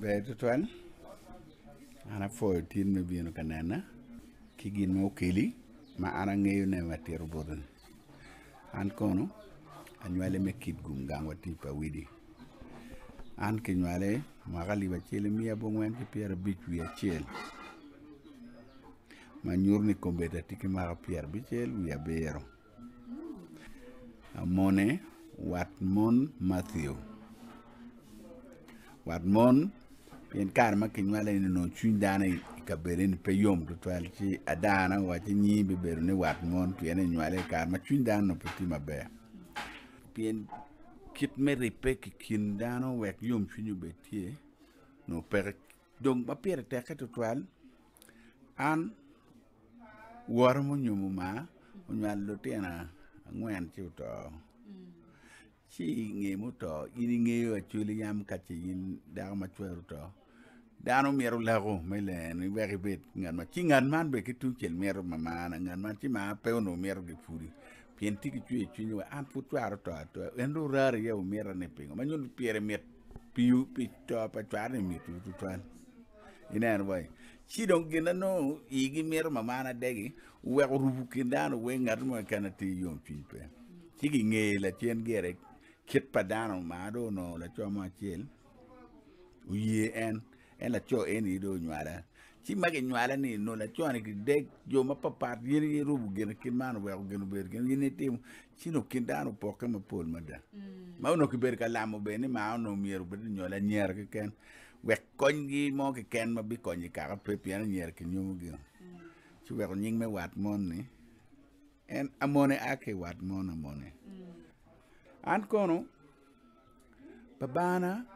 Beto twan ana foyo tin me bino ka nena ki gin ma okeli ma ana ng'eyo ne matero bodhoni an kono anywale me kit gum gang wati pa widi an kinywale mwaka lib achiel e mia bong'wen ki pier abich wi achiel ma nyur ni kombeta tiki mwaka pier abichiel wi abiro amone wat mon Matthew wat mon pien kar ma kinywale ni no chuny dana ikabere e ni pe yom tutwal ci adana wache nyi bibero ni wat mon pien nywale kar ma chuny dana no puti mabe pien kit me ripe ki kin dana wek yom chuny ubetie no per dong ma pier teke tutwal an war mo nyumu ma unywale do tena ngwen ci uto ci ngemu to ini ngeyo chuli yam kati yin dama chweru to mm. dano mieru lago meleni weri bet ngan ma ci ngan man be kitu cel mieru ma mana ngan man ci ma pewno mieru ge puri pien tiki cuye cuye wa an ah, fu tuaro to ato endu rari yau miera ne pingo ma nyun piere miet piu pi to pa tuaro mi tu tu tuan ina en wai ci don gina no igi mieru ma mana degi we rubu kindano we ngar ma kana ti yom pinpe ci gi ngela cien gerek kit padano ma do no la choma cel uye en en laco en i do nyuara ci mag i nyuara ni no laco ni ki dek jo ma papat yen i rubu gen kin man wek gen ber gen yen i tim ci no kin dan upoke ma pol ma da mm. ma no ki ber ka lamu be ni ma no mier be ni nyola nyer ki ken wek kony gi mo ki ken ma bi kony ka ka pepi an nyer ki nyu gi mm. ci wek nying me wat mon ni en amone ake wat mon amone mm. an kono Babana,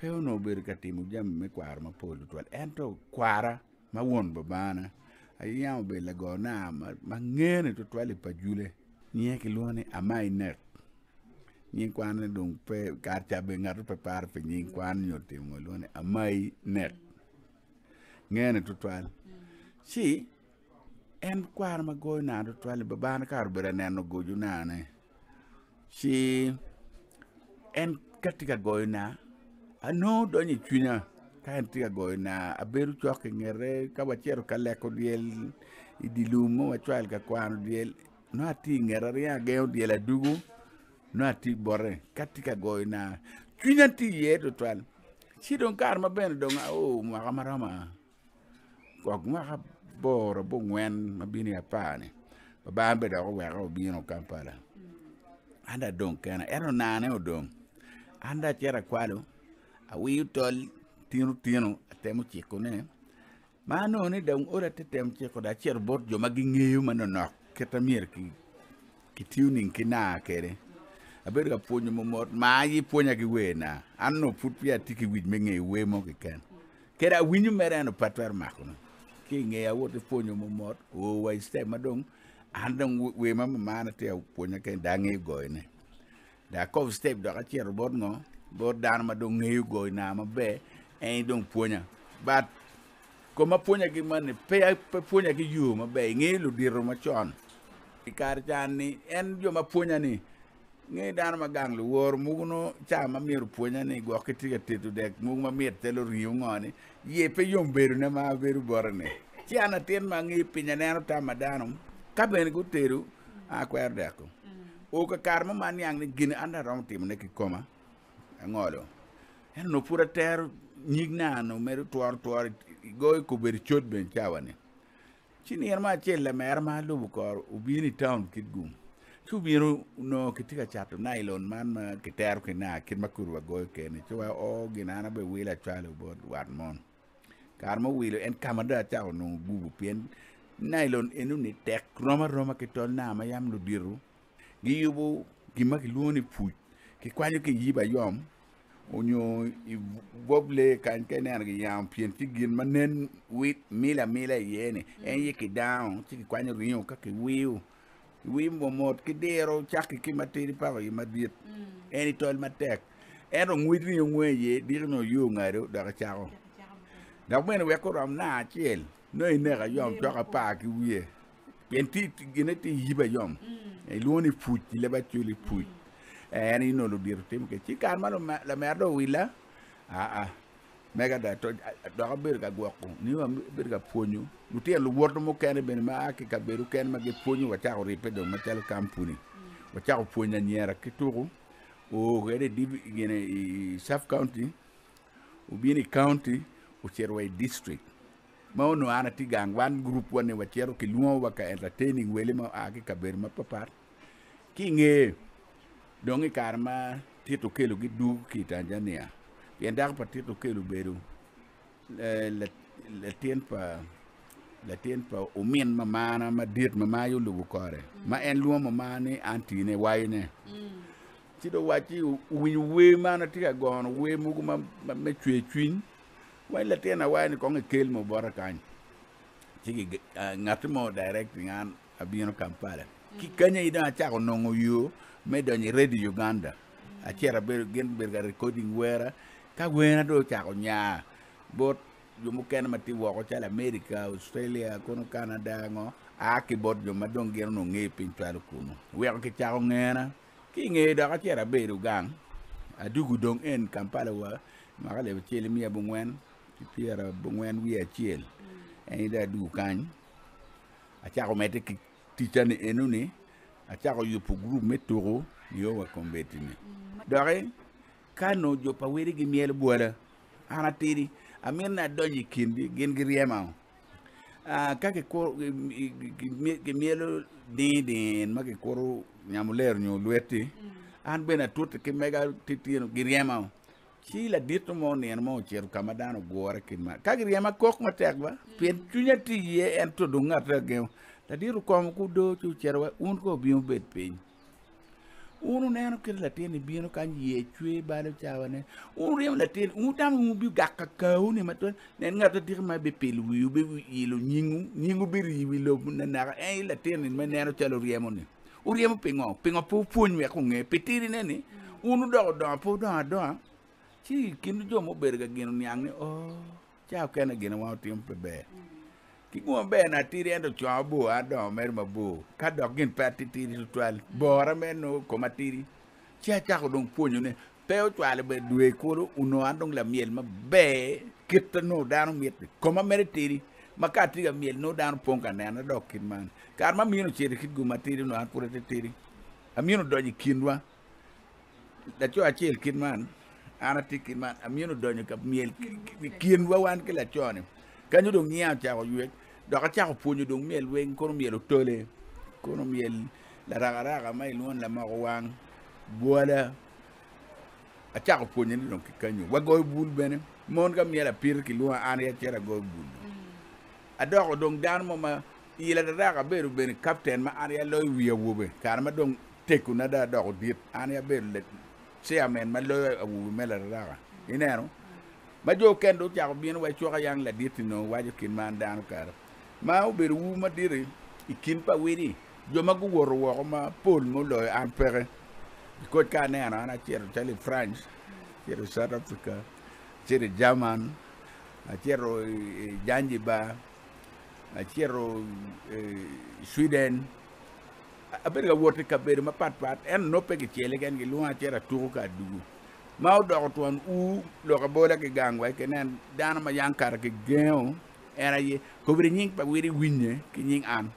peo no obedo ka timo jami me kwaro mapol tutwal en to kwara ma wuon babana ayamo bedo lago na mang'ene tutwal i e pajule nie ki luwo ni amai nek nying kwan ni dong pe kar cha be ng'ato pe par pe nying kwan ni otimo luwo ni amai nek ng'ene tutwal si en kwar ma goyo na tutwal e babana kar bere neno gojo nane si en katika goyo na ano donjo e chunya ka en tiga goyo na abero chwak ing'ere ka wachero ka leko diel idi lum mo wachwal ka kwano diel no ati ing'ere ria geo diel adugu no ati bore ka tiga goyo na chunya ti ye to twan chidong kar ma bene dong a o oh, mwaka marama kwak mwaka boro bo ng'wen ma bini apane babambe da ko wero bino kampala anda dong kana ero nane odong anda chera kwalo a wi tol tinu tinu atemo chiko ne mano ne dang ora te tem chiko da chier bot joma gingeyo mano nok keta mier ki ki tuning ki na kere abed ga puonj mo mor ma yi puonya gi we na anno put pia tiki wi me ngei we mo ki ken kera winyu mere anu patwer mako no ki ngei a wote puonj mo mor o oh, wa iste madong andong we ma mana te a puonya ken da ngei goi ne da kov step do ka chier bot no bor dano ma dong ngeyo goyo na mabe en dong puonya but koma puonya gi mani pe puonya gi yu mabe ngeyo ludiro machon kar chan ni en joma puonya ni nge dano ma gang luor muguno cha ma miru puonya ni go kitiga tetu dek mug ma mir telo riu ngoni ye pe yom beru na ma beru borne ti ana tin ma ngi pinya ne ta ma dano ka ben gu teru a kwer deko mm. o ka kar ma man yang ni gin anda rom tim ne ki koma mm. angolo en no pura ter nyig nano meru tuar tuar goy ko ber chot ben chawane chini er ma chel le mer ma lu ko ubini e town kit gum ku biro no kitika chatu nylon man ma kiter ko na kit makuru wa goy ken chwa o oh, ginana be wila chalu e bod wat mon kar mo wilo en kamada chao no bubu pien nylon enu ni tek roma roma kitol na ma yam lu biru giyubu gimak luoni pu ki kwanyo ki yiba yom unyo boble kan kener gi yam pien ti gin manen wit mila mila yene en yiki down ti kwanyo gi yon kake wiu wi mo mot ki dero chaki ki materi pa gi madiet mm. en tol matek en ro ngwit ni ngwe ye dir no yu ngaro da chao da men we ko ram na chel no ine ga yom to ka pa ki wie pien ti gin ti yiba yom mm. e luoni futi le ba chuli futi en in olu dir tim ke ci kar malu la mer do wila a a mega da to do ga ber ga gwaqo ni wa ber ga ponyu lu tel wor do mo ken ben ma ak ah, ka beru ken ma ge ponyu wa ta ri pe do ma tel kampuni wa ta ponya nyera ki tugu o gere di gene i saf county u bini county u cherway district ma ono ana ti gang wan group wonne wa cheru ki luwa ka entertaining welima ak ka ber ma papar ki ngee dong i kar ma tit okelo gi dug ki tanzania pien dak pa tit okelo bedo eh, latin pa latin pa umin mamana madit mamayo lugu kore ma en luom mamani antine wayne ci do wachi winy we mana ti ka gono we mugo ma me chwe chwin wai latena wayne kong e kel mo bora kany ci eh, ngat mo direct ngan abino kampala kikanya ida ko nongo yo medonye redi uganda ra ber ber berga recording wera ka wena do ko nya bot jomukene matiwoko chala america australia kono canada ngo a ki bot joma pin gin nonge no we kuno cha ko ngena king'eyo dok achiera beru gang adugu dong en kampala wa mi abu chiel ti bong'wen bu piero wi a achiel en ida kan? kany achako mete ki titane enu ni a ti ako yopo group me toro ni yo wakon beti ni. Mm, Dore, kano jopa wiri gi miel buwada, ana tiri, amir na donji kindi, gen gi riema o. Uh, ah, kake koro, gi miel din din, make koro nyamuler nyo lueti, mm. an bena tuti ki mega titi no gi riema o. Chila dito mo ni eno mo uchiru kamadano gore kinma. Kake riema kokma tekwa, mm. pien chunya tiye ento dunga tekwa. tadiru kom kudo chucherwe un ko biu bet piny unu neno kel latin ibino e kany ye chwe balo chawane unu riem latin unu tam unu biu gaka kauni matuan nen ngato tiki ma bi pil wiyu bi ilu nyingu nyingu bi riwi lobu nanaka en yi latin ima neno chalo riemu ni u riemu pingo pingo pu puny we kunge pitiri neni unu doko doa pu doa doa chi kindu jomu berga gino niang ni o oh, chao kena gino wao timu pebe mm -hmm. king'uom ber na tiri ëndo cuam abo ado mer mabor ka dok gin pe titiri tutwal bora mer no koma tiri ci acako dong puonyone pe ocwal be dwe koro uno andong lamiel mabe kito no dano miet koma mer tiri ma ka tiri ga miel no dano pong ka nena dok kin man kar ma mino chiri kit guma tiri no an pura titiri amino donyi e kindwa dacho achiel kin man an ati kin man amino donyi ka miel kindwa wan kila chone kanyo dong nyao chako yuek donc ati ako puonyo dong miel weng kono miel otole kono miel la raga raga mai e luon la mako wang bola ati ako puonyo ni donc kanyo wagoy bul bene mon kam miel apir ki luon an ya tera goy bul adoko dong dan mo ma ila e da raga beru bene captain ma an ya loy wiya wobe kar ma dong teku na da doko dit an ya beru le chairman ma loy awu mela raga inero ma jo kendo chako bien wa chwa yang la dit no wa jo kin man dan kar ma obedo wu madiri i kin pawidi jo ma guwuoto woko ma pol moloyo an peke ikoc ka aneno an acito cali france acito e south africa acito e german acito janjiba e, acito sweden abedo ka woti kabedo mapatpat en nope gi cieli ken gi lunga acito atuku ka adugu ma odoko twon u loka bola ki gangwa kenen dano ma yankara ki geo ɛn aye kobiri nying pa wiri winye ki nying an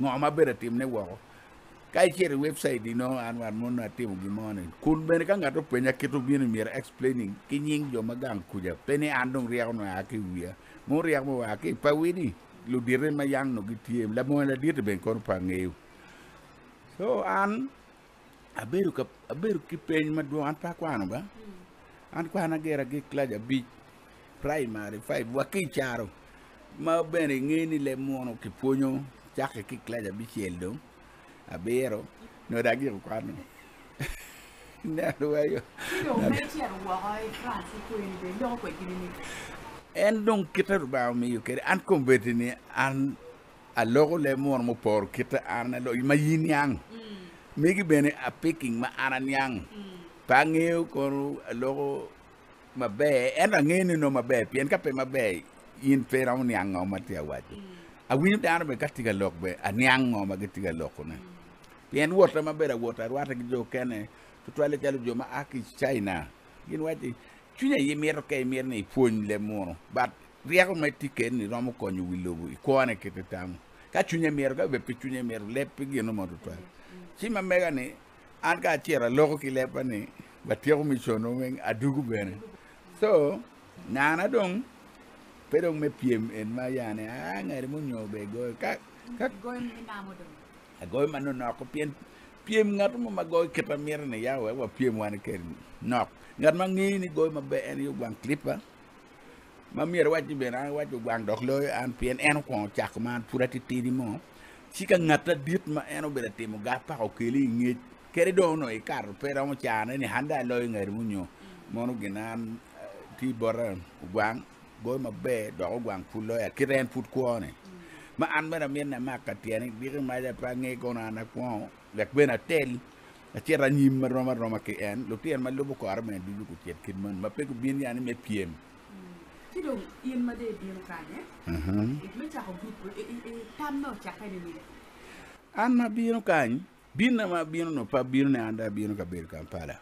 ngo ma bere tim ne woko ka ichere website ino an wan mon na timu gi moni kun bene ka ngato penya kitu bini mir explaining ki nying jo magang kuja pene andung riak no aki wia mo riak mo aki pa wiri lu dire ma yang no gi tiem la mo la dire ben kor pa ngeu so an aberu ka aberu ki peny ma do an pa kwano ba hmm. an kwana gera gi klaja bi primary 5 wakicharo charo ma bende ng'e ni le muono kipuonyo chake kikleja bichiel dong abiero nodagi kwano nalweyo en dong kita rubaw miyo kere an kombeti ni an aloko le muon mopor kita an alo ma yin yang mm. migi bene a picking ma aran yang mm. pa ng'eyo koro aloko mabe en ang'e ni no mabe pien kape mabe in pera o niang ngao ma tia wad. A mm. winyo te anu be ka tiga lok be, a niang ngao ma ga tiga lok ne. Pien wota ma bera wota, wata ki jo kene, tu tuale kelo jo ma aki China. Yin wadi, chunya ye mero ke ye mero ne ipuony le mono, but riako me tike ni romo konyo wilogu, ikuane kete tamu. Ka chunya mero ka bepi chunya mero, lepi gino mo tu tuale. Mm, mm. Chima mega ni, an ka achira loko ki lepa ni, batiako michono weng adugu bene. So, nana dong, pero me piem en ma yane a ngare mo nyobe go ka ka go en na mo do a ah, go man no ko pien piem ngat mo mago pa mier ne yawe wa piem wan ker no ngat ma ngi ni go ma be en yu gwang clipa ma mier wa ji be na wa ju bang dok lo an pien en ko chak man purati ti di mo ci ka ngata dit ma en be ti mo ga pa ko keli ngi kere eh, do no e kar pero mo chane ya, ni handa lo ngar mo nyo no ginan ti bora goy ma be dogo gwang pul lo ya kiren put kuone ma an mera mien na maka tiene dige ma ja pa nge ko na na ko lek ben atel a tierra nyim ma roma roma ke en lo tien ma lo ko arme du ju ko tiet kin man ma pe ko bien yani me piem ti do yen ma de bien kane mhm it me ta ko group e tam no cha ka ni an ma bien kany bin na ma bien no pa bien na anda bien ka ber kampala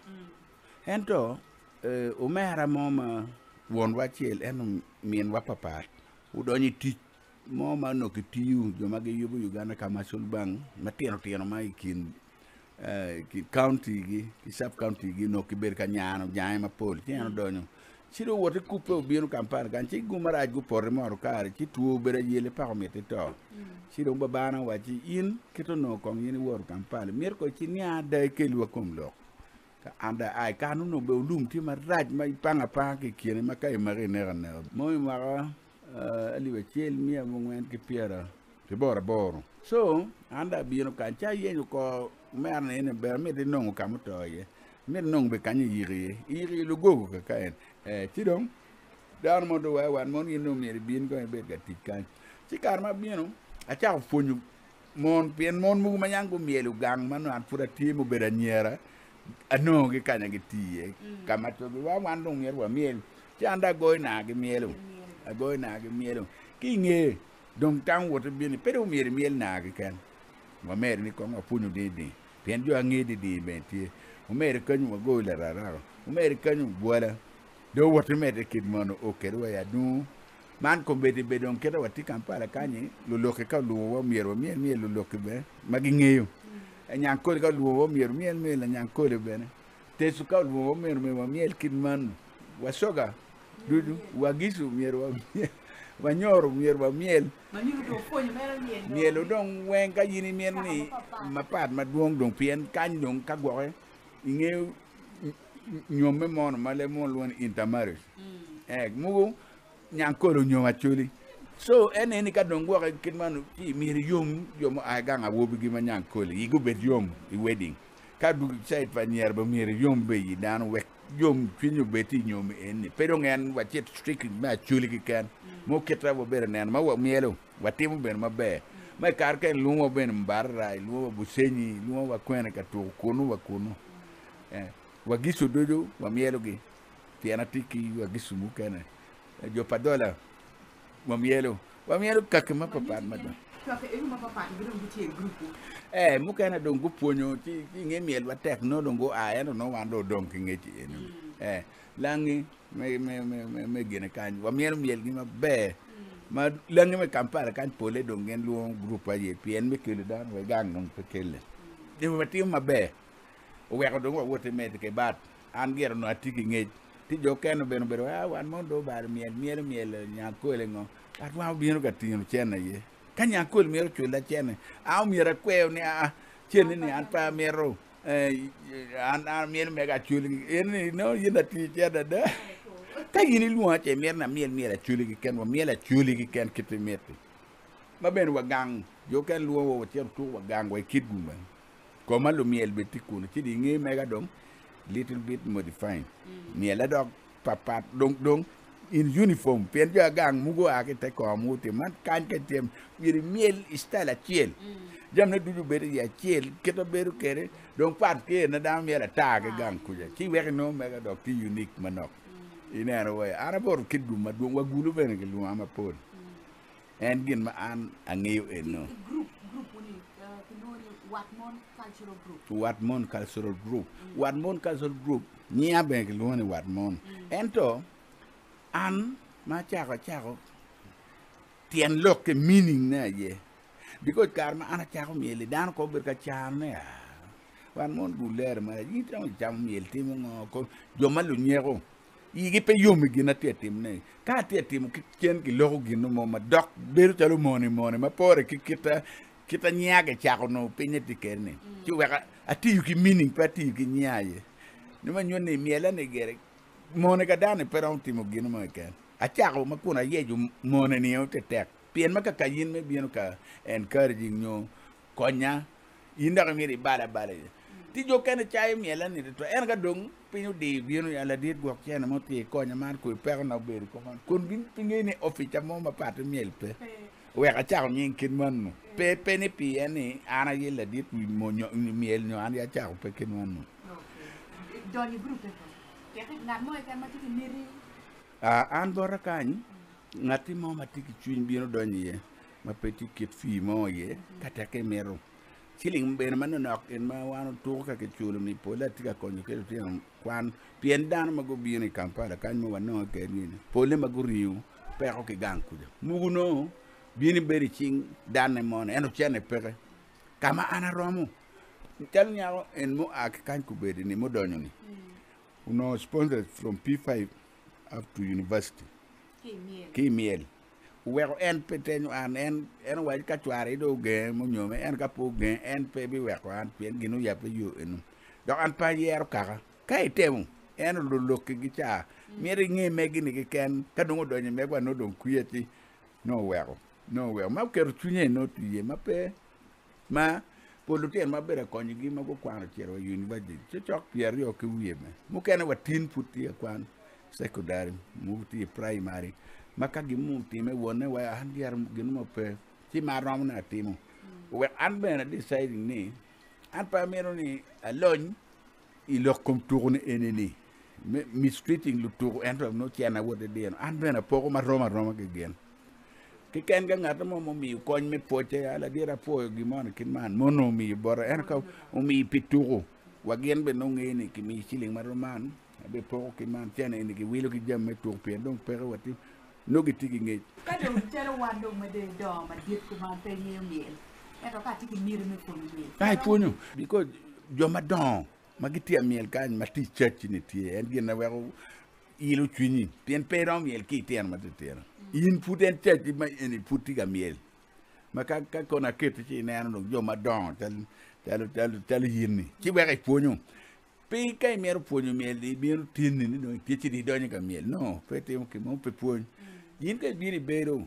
en to o mera moma won wachiel en min wa papat udonyi tich mo mano kitiyu joma giyubo uganda ka marshal bank matieno tieno ma ikin e eh, ki county gi ki sub county gi no kiber ka nyano nyae ma pol tieno donyo chiro wote kupe ubiru kampan kan chi gumaraj gu pore mor kare chi tuo bere yele pa ko meti to chiro babana wachi in kito no kong yini wor kampan mir ko chi nya da ke lwa kum lok anda ai kanu no be ulum ti ma raj ma panga pa ke kire ma kai re ne ran mo ma ali eh, we chel mi mo ngwen ke piera bor a bor so anda bi no kan cha ye ko mer ne ne ber me de ka mo to ye me nong be kan yiri yiri lu go ka kaen e eh, ti dong dar mo do wa wan mon yin no ri bin ko e be ga ti kan ti kar ma bi no a cha fonyu mon pien mon mu ma yango mielu gang man an fura ti mo be da nyera anongi kanyo gitiye mm. kama to giwa wan lung yer wa miel ti anda goy na gi mielo agoy na gi mielo ki nge dong tang wot bini pero mier miel na gi ken wa mer ni ko mapunu de de pen jo ange de de menti o mer kanyu wa goy la rara o mer kanyu bwala do wot mer de kid mono o ker wa yadu man ko bedi bedon kera wati kampala kanyi lo lo ke ka lu wa mier wa miel miel lo lo ke be magi ngeyo nyan kodi ka luwo mier miel miel a nyan kodi bene tesu ka luwo mier miel wa miel kin man wasoga dudu wagisu mier wa wanyoro mier wa miel miel odong wen ka yini mier ni mapat maduong dong pien kany dong ka gwoke inge nyome mono male mon luon intamaris mm. eh mugo nyan kodi nyoma chuli so en en ka don go ke man ti mi yom yo mo a ga wo bi ma nyang ko li go bet yom i wedding ka du chait fa nyer ba mi yom be yi dan we yom ti nyu be ti nyom en ni pero ngen wa ti strict ma chuli ki kan mm. mo ke tra bo ber nen ma wo mi elo wa ti mo ber ma be mm. ma kar ken lu mo ben mbar ra lu mo bu se ni lu mo wa kwen ka tu ko nu wa ko nu mm. eh wa gi su do wa mi elo gi ti ana ti ki wa gi su mu ken eh, jo pa dola Mam Yelo. Mam Yelo kaka ma papat ma dam. Eh, muka na dongo ponyo ti nge miel wa tek no dongo aya no no wando dong ki nge ti eno. Hmm. Eh, langi me me me me me gene kan wa miel miel gi ma be. Hmm. Ma langi me kampar kan pole dongen luon grupa ye pien me kele dan we gang non pe kele. Ni hmm. ma ti ma be. O wa ko dongo wote me te ke bat. An gero no atiki ngeji. ti joken obedo bedo ah, a wan mondo bar miel miel miel nyakol ngo bat wa obiro ka tinu chene ye ka nyakol miel chula chene a miel kweo ni a ah, chene ni an pa miel ro eh, an an miel mega chul ni no yinda ti chene da ka yini luwa che miel na miel miel chul gi ken wa miel chul gi ken kiti miti ma ben wa gang joken luwa wa chen tu wa gang wa e kidgu ma koma lu miel beti kuno chidi ngi mega dom little bit modifying, Ni la dog papa dong dong in uniform pen jo gang mugo akite ko muti man kan ke tem wir miel style chiel mm. jam na dudu bere ya chiel keto beru kere donc pat ke na dam yela tag ah. gang kuja ki wer no mega dog ti unique manok mm. inero way arabor kidum madung wagulu bene ke lu ama pol mm. en gin ma an angeyo en no Watmon Cultural Group Watmon Cultural Group mm. Watmon Cultural Group Ni abe ki mm. ento an ma chako chako tien lok ke meaning na ye because kar ma ana chako mieli dan ko ber ka charne ya Watmon guler ma ya. yi tan jam mieli timo ko jomalu nyego yigi pe yomi gina tim ne ka tim ki chen ki logo gino mo ma dok beru talu moni moni ma pore ki kita kita nyaga chako no pinye tikerne ti hmm. weka ati yuki meaning pati yuki nyaye nima nyone miela ne gere mone ka dane perom timo gino ma ken achako makuna yeju mone ni o tek pien maka yin me bieno ka encouraging nyo konya inda ka miri bala bala ti jo kene chaye miela ni to en ka dong pinyo di bieno ala ya dit gok chena mo ti konya ma kui pera na beri ko kun bin pingene oficha mo ma pat miel pe weka chako nyin kin manu pepe ni pie ni an a yelo adit miel nyo an achako peke nwa no an dhora kany ng'ati mo matiki chuny biro donj iye mapeti ket fi mo ye kata ke mero chiling ben ma nonok en ma wan otuko kake chulo ni pole ati ka konyo kelo tino kwan pien dano ma gobiro ni kampala kany mo wanoke nini pole ma goriw peko ki gang kuja mugu no bini beri cing dana mon eno chene pere kama ana romu tel nyaro en mo ak kan ku beri ni mo donyo ni mm. uno sponsored from p5 up to university ki miel ki miel wero en pete nyu an en en wal ka tuare do ge mo nyome en ka pu ge en pe bi wero an pien ginu ya pe yu enu do an pa yero kaka kai temu en lo lo ki gi cha mm. mere ngi megini ki ken ka do ngodonyo megwa no don kuyeti no wero well. nowe ma oker chunye no tiye mape ma polo tien maber e kony gi mago kwano chero e university cho chok pier yo ke wiye me mu kene watin puti e kwan secondary mu ti primary ma ka gi mu ti me wone wa andiar gi no mape ti marom na timo mm. we an ben deciding ni an pa mero ni alon i lo kom tourne eneni mistreating lu tour entre no tiana wode dien an ben a pogo maroma roma ke gen ki ken ka ng'at mo momiyi kony me poche al adier apuoyo gimon kin man mon omiyi boro en ka omiyi pi tuku wagin be nong'e ni kimiyi siling maro man be poko kin man tiene ni giwilo gi jam me tuk pien dong pere wati no giti gi ng'ech ka dong chero wan dong ma dong dong ma diet ku man pe ngeyo miel eto ka ti ki mire me kon miel ai puonyo biko joma dong ma gitia miel kany ma ti church ni tie en gi na wego ilo chunyi pien pe rom miel ki tien ma ti tiero in pod en tet ti ma eni pod ti ka miel ma ka ka kona keto ci ineno lo jo ma don tal tal tal tal yin ni ci wek e puonyo pe ka i mero puonyo miel di mero tin ni do ti ti di donya ka miel no pe ti mo ki mo pe puonyo yin ka biri bero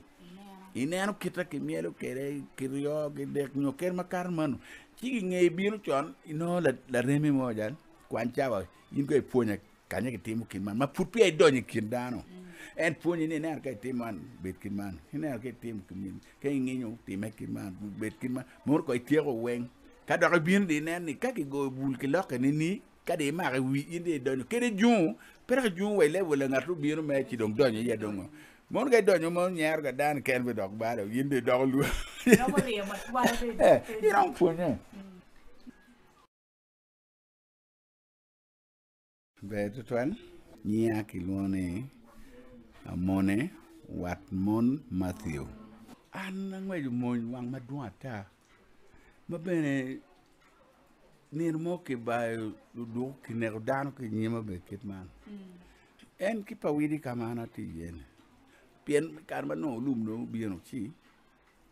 ineno kita ki mielo kere kiryo ki dek nyo ker ma kar manu ci gi ngei biru chon ino la la remi mo jan kwan chawa yin ka i puonyo kanya ki timu kin man ma pur pi ai donya e kin dano mm. en puonji ni ineno ka itim man bet kin man ineno ka itim kimin ka ing'inyo time kin man bet kin man mor ko itieko weng ka dok ibin di inen ni ka kigo bul kiloke ni ni ka di imake wi indi idonyo kede jun perak jun wa ilewole ng'at ubiro me ci dong donyo iye dongo mon ka idonyo mon nyer ka dan ken bi dok bado indi dok luo irong puonje Beto tuan, nyia kiluane mone wat mon Matthew. An ang'wejo mony wang' maduong' ata ma bene nin moke bayo duduk kinego dhano ki nyima be ket man. Hmm. En kipawidi kamana ti yien. Pien kar ma no lum no biyeno chi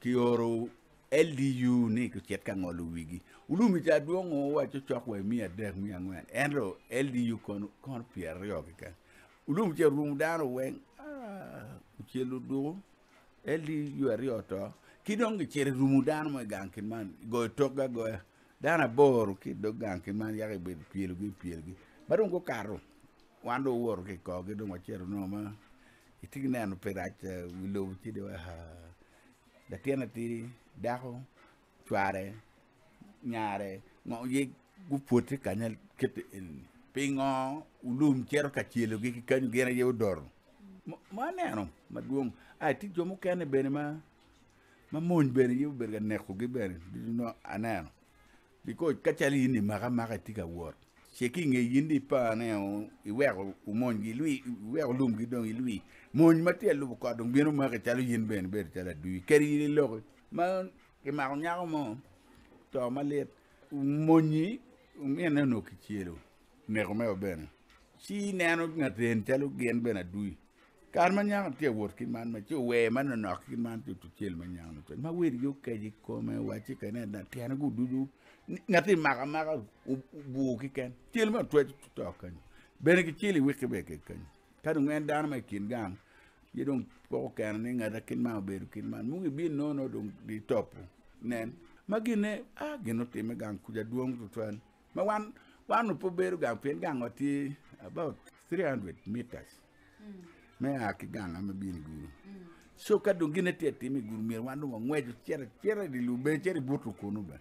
kioro LDU ni kuchet ka ng'olo wigi. Ulumi cha duong wacho chok we mi adek mi ang'wen. Enro LDU kon kon pier ryo ka. Ulumi cha rum dano weng cilu eli yueri oto kidong e cere rumu dan mo e gang kin man go tok ga go dan abor ki do gang kin man yare be piel gi piel gi barun go karu wando wor ki ko gi do cere no ma itig nan pirat eh, wi lo ti de wa ha da tiana ti dako tware nyare mo yi gu puti kanel ket eh, pingo ulum cero ka cielo gi kan gi re yo doru maneno maduong' ay tik jo mokene bene ma ma mon bene yebo bene neko gi bene no aneno because ka chali yindi maka maka tik awor cheki nge yindi pa ne iwego umon gi lui iwego lum gi dong ilui mon mati alu ko dong bieno maka chali yin bene bene chala dui keri yili loko ma ki maro nyako mo to malet mon yi umeneno ki chielo neko meo bene si neno ngaten chalo gen bene dui kar manyang tie wuot kin man ma chu we man no nok kin man tu tiel manyang to ma wer yu ke ji kome wachi ka ne na tian gu du du na ti ma ma bu ki ken tiel ma twet tu to kan ben ki chili wi ki be ki kan ka du ngen dan ma kin gan ye dong po ken ni ngada kin ma be ru kin man mu gi bin no no dong di top nen ma gi ne a ah, gi no ti me gan ku ja duong tu twan ma wan wan no po be ru gan pen gan o ti about 300 meters mm. me a ki gang'a ma bin guru so ka donge ne te time gur mier wanu ng'wejo chere chere di lu bechere butu kunu be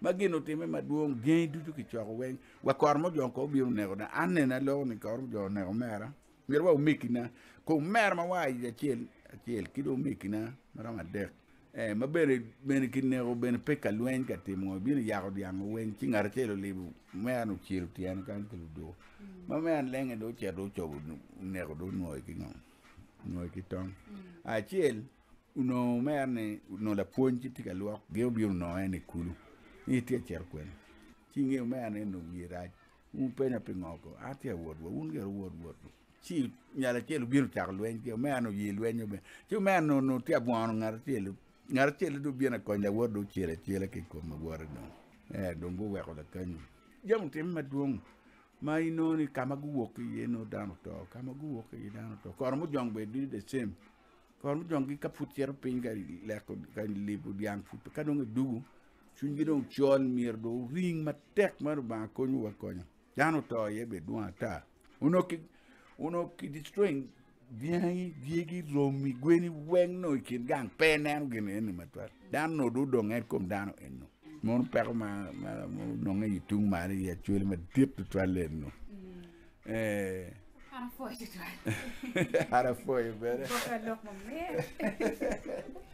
ma gino time maduong' gi dutu ki chwako weng wa kor mo jonko biro nego na anena lo ni kor jo nego mera mier wa umikina ko mer ma wa ya chiel chiel kido umikina mara madek Eh, ma bene, bene ki neko bene peka lwen ka timo bine yako diango wen ki ngare chelo libu meyano chiru tiyano kan kilu do mm. ma meyano lenge do chia do chobu neko do nwoy ki ngon nwoy ki tong mm. a ah, chiel uno meyano uno la puonji tika luwak geo biyo no ene kulu ni tia chia kwen chi nge meyano eh, eno wiraj upena pingoko atia ah, wadwa unge wadwa chi nyala chelo biyo chak lwen ki meyano yi lwen yo ben chi meyano no tia buwano ngare chelo ngat acel du bien akony lawor du ciel aciela ki kom awor no eh dong gu weko la kanyu jam tim maduong ma inoni kama guwuok iye no dano to kama guwuok iye dano to kor mu jong be du de sem kor mu jong gi ka fut yer piny ga leko ga libu diang fut ka dong e dugu chun gi dong chon mir do ring matek mar ba konyu wa konyo dano to ye be duwa ta uno ki uno ki destroying dhiang' gie gi romi gweni weng' no e kind gang pe neno gini eni matwar dhano no dudong' en kuom dhano en no mon pek ma nong'e gi tung' mare gi achwel madiep tutwal en no mm. harafoyo eh. bere